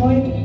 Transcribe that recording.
point